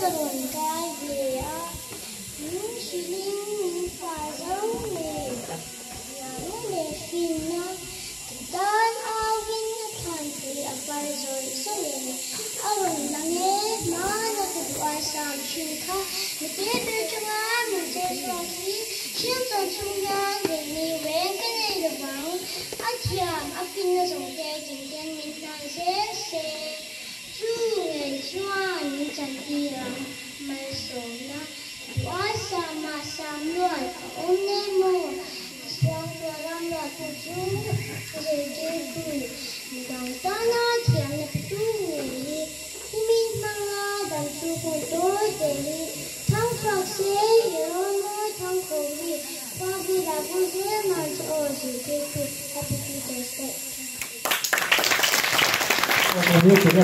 Good one, guys. 想地狼们说呢？我，有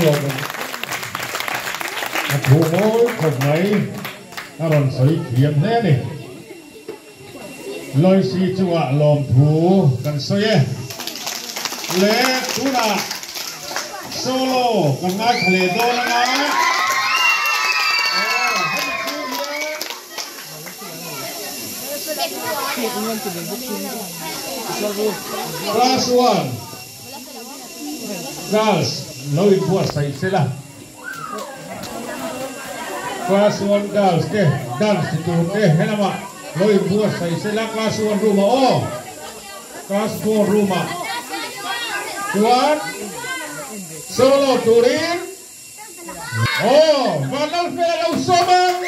我唐，thủ mỗi cùng ấy ta đòn sấy thiếm thế này lời si chú ạ, lòm thủ cần sấy lễ solo, còn ai khởi đô là nói Last one. Last. Lo impuesta y se. class 1 girls ke dance itu ke henama loi buat saya sila class 1 rumah oh. Class 4 rumah. Tuan solo turin. Oh manal fellow sobang